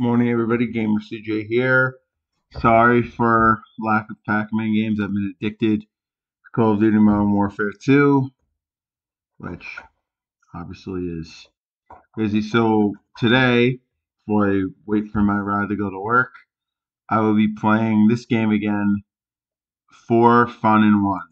Morning, everybody. Gamer CJ here. Sorry for lack of Pac-Man games. I've been addicted to Call of Duty Modern Warfare 2, which obviously is busy. So today, before I wait for my ride to go to work, I will be playing this game again for fun and one.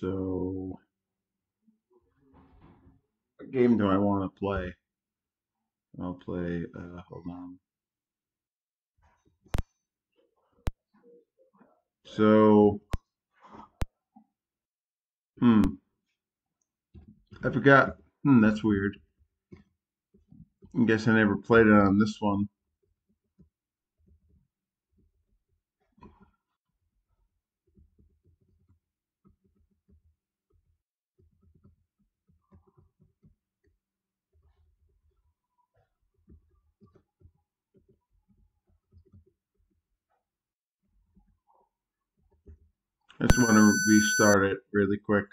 So, what game do I want to play? I'll play, uh, hold on. So, hmm. I forgot. Hmm, that's weird. I guess I never played it on this one. I just want to restart it really quick.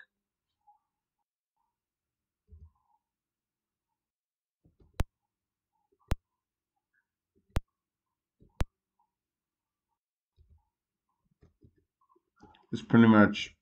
It's pretty much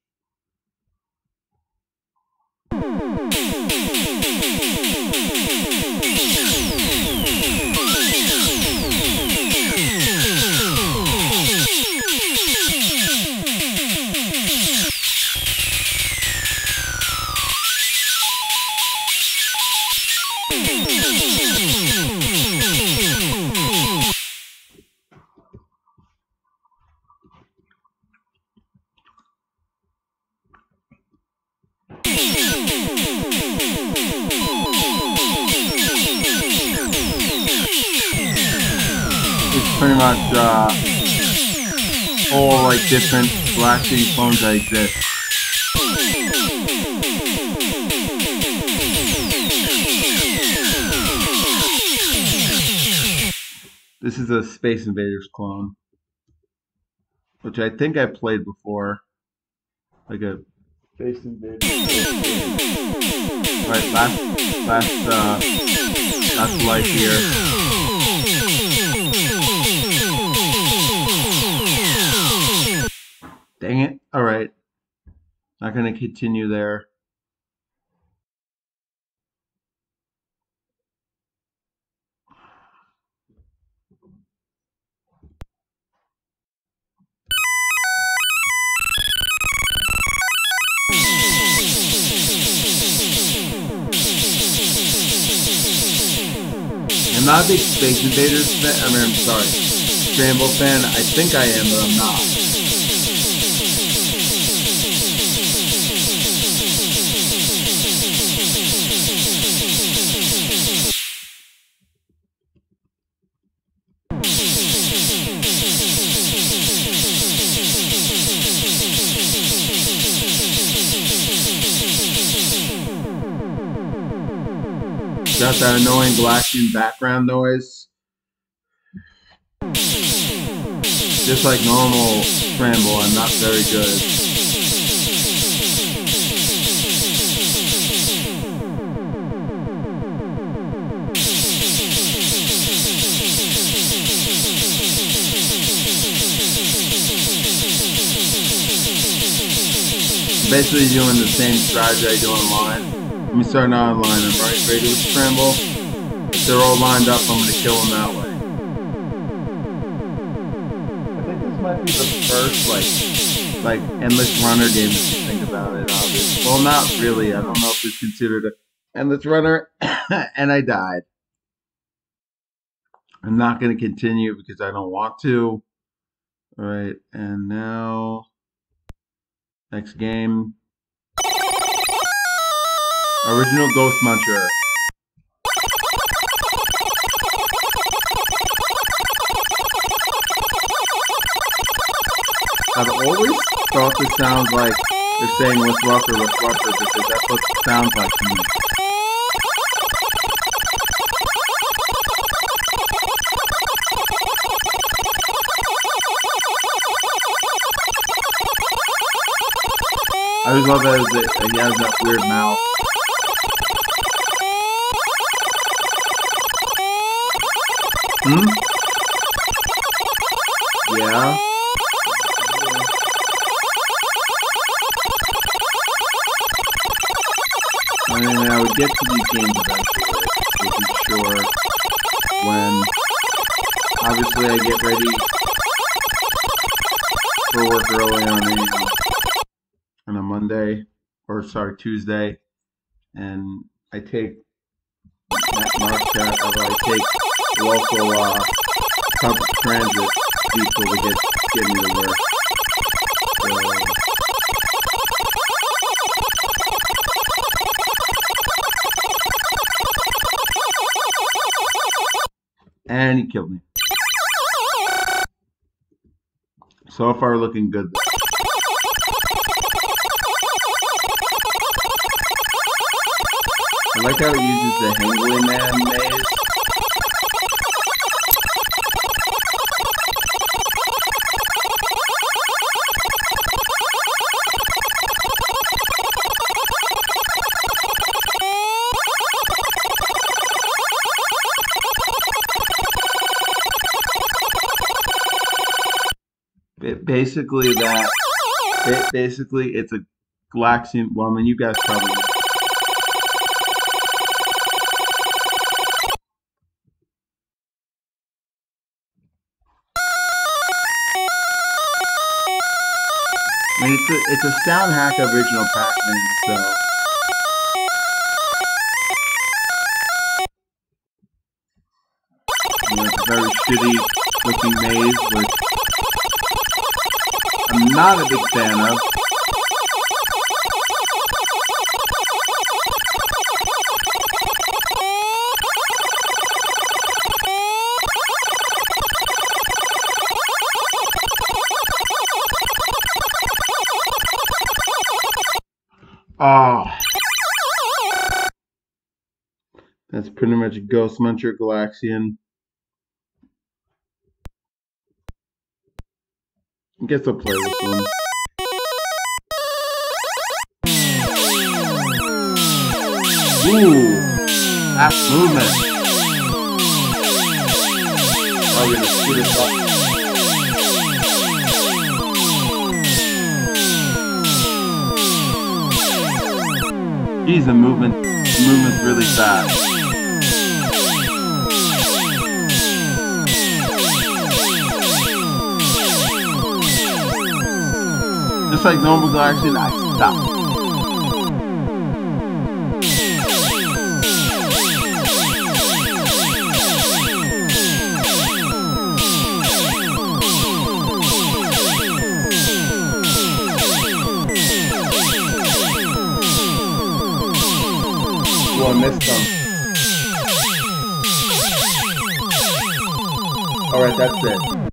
it's pretty much uh, all like different City phones that exist. This is a Space Invaders clone, which I think I played before, like a Space Invaders. Right, last last uh, last life here. Not going to continue there. I'm not a big Space Invaders fan. I mean, I'm sorry. Scramble fan. I think I am, but I'm not. Got that annoying Galaxian background noise. Just like normal scramble, I'm not very good. Basically doing the same strategy I do online. Let me start now online. I'm right ready to scramble. If they're all lined up, I'm gonna kill them that way. I think this might be the first like like endless runner game if you think about it, obviously. Well not really. I don't know if it's considered a endless runner and I died. I'm not gonna continue because I don't want to. Alright, and now next game. Original Ghost Muncher. I've always thought this sounds like they're saying what's rougher, what's rougher, because that's what it sounds like to me. I always love that he has that weird mouth. Hmm? Yeah. I mean, I would get to these games eventually, to be sure. When obviously I get ready for work early on a on a Monday or sorry Tuesday, and I take Mark or I take local uh, public transit people to get to work. So, and he killed me. So far, looking good. I like how it uses the Hangly Man maze. Basically that it basically it's a Galaxian well I mean you guys probably I mean, it's a, it's a sound hack of original Pac-Man, so... A very shitty looking maze, I'm not a big fan of. Oh. That's pretty much Ghost Muncher Galaxian. I guess I'll play this one. Ooh, fast movement. Oh, we're gonna up. Geez, the movement, the movement's really fast. Like Galaxian, I stop. Oh, I missed them. Alright, that's it.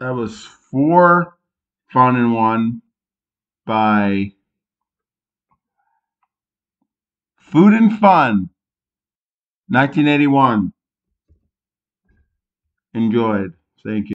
That was four Fun and One by Food and Fun, 1981. Enjoyed. Thank you.